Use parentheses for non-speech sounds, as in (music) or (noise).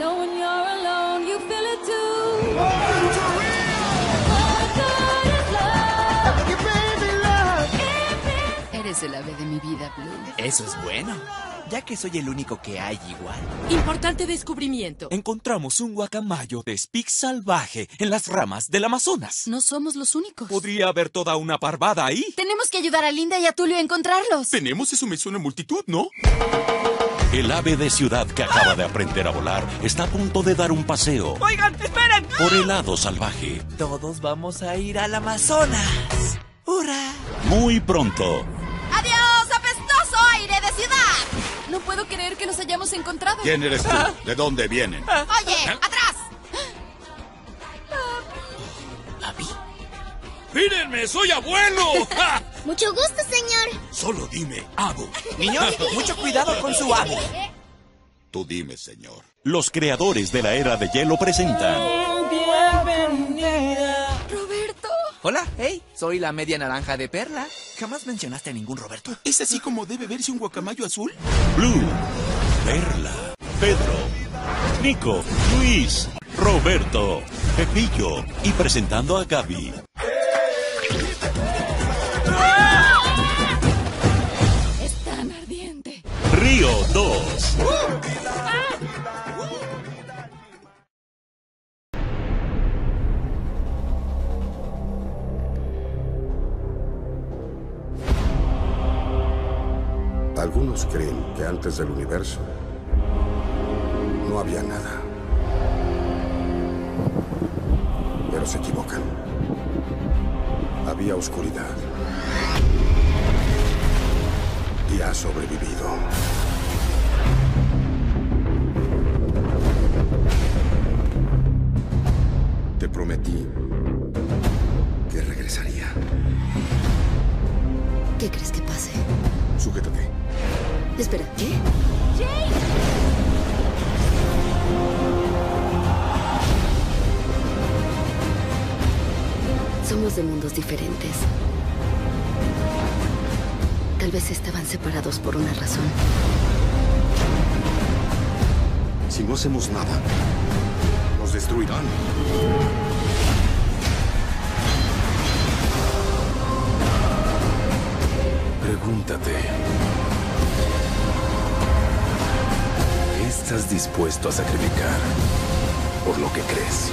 No, you're alone, you feel it too. Eres el ave de mi vida, Blue. Eso es bueno. Ya que soy el único que hay igual. Importante descubrimiento. Encontramos un guacamayo de Spix salvaje en las ramas del Amazonas. No somos los únicos. Podría haber toda una parvada ahí. Tenemos que ayudar a Linda y a Tulio a encontrarlos. Tenemos, eso me suena multitud, ¿no? El ave de ciudad que acaba de aprender a volar está a punto de dar un paseo Oigan, esperen. por el lado salvaje. Todos vamos a ir al Amazonas. ¡Hurra! Muy pronto, ¡Adiós, apestoso aire de ciudad! No puedo creer que los hayamos encontrado. ¿Quién eres tú? ¿De dónde vienen? Oye, atrás. ¡Mírenme, soy abuelo! (laughs) Mucho gusto, señor. Solo dime, Abu. (laughs) Niños, mucho cuidado con su ave. Tú dime, señor. los creadores de la era de hielo presentan Roberto. Hola, hey, soy la media naranja de Perla. Jamás mencionaste a ningún Roberto. ¿Es así como debe verse un guacamayo azul? Blue, Perla, Pedro, Nico, Luis, Roberto, Pepillo y presentando a Gaby. Es tan ardiente. Río 2. Algunos creen que antes del universo no había nada. Pero se equivocan. Había oscuridad. Y ha sobrevivido. Te prometí que regresaría. ¿Qué crees que pase? Sujétate. Espera, ¿qué? Somos de mundos diferentes. Tal vez estaban separados por una razón. Si no hacemos nada, nos destruirán. Pregúntate. ¿Qué estás dispuesto a sacrificar por lo que crees?